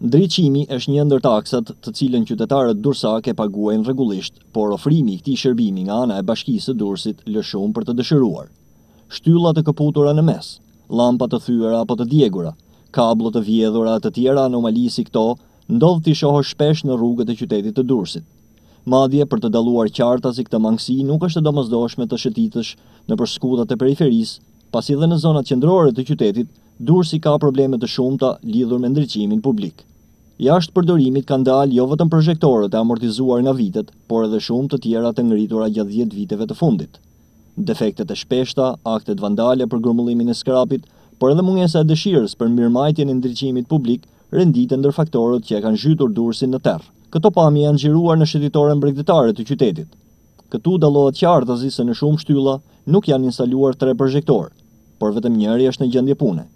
Ndriçimi është një ndër taksat të cilën qytetarët durrsakë e paguajnë rregullisht, por ofrimi i këtij shërbimi nga ana e Bashkisë së Durrësit lë shumë për të dëshiruar. Shtylla të këputura në mes, llampa të thyera apo të djegura, kabllo të vjedhura e të tjera anomali si këto ndodh t'i shohësh shpesh në rrugët e qytetit të Durrësit. Madje, për të dalluar qartazi këtë mangësi nuk është e domosdoshme të shëtitësh nëpër skutat e periferisë pasi dhe në zonat qendrore të qytetit Durrësi ka probleme të shumta lidhur me ndriçimin publik. Jashtë përdorimit kanë dalë jo vetëm prozhektorët e amortizuar nga vitet, por edhe shumë të tjera të ngritura gjatë dhjetë viteve të fundit. Defektet e shpeshta, aktet vandale për grumbullimin e skrapit, por edhe mungesa e dëshirës për mirëmbajtjen e ndriçimit publik renditen ndër faktorët që e kanë zhytur Durrësin në terr. Këto pamje janë xhiruar në shëtitoren bregdetare të qytetit. Këtu dallohet qartazi se në shumë shtylla nuk janë instaluar tre prozhektorë, por vetëm njëri është në gjendje pune.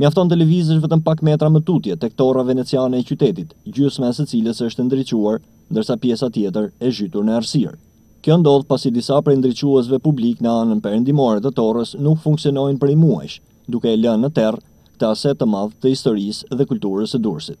Mjafton të lëvizësh vetëm pak metra më tutje tek torra veneciane e qytetit, gjysma e së cilës është e ndriçuar, ndërsa pjesa tjetër e zhytur në errësirë. Kjo ndodh pasi disa prej ndriçuesve publikë në anën perëndimore të torrës nuk funksionojnë prej muajsh, duke e lënë në terr këtë aset të madh të historisë dhe kulturës së Durrësit.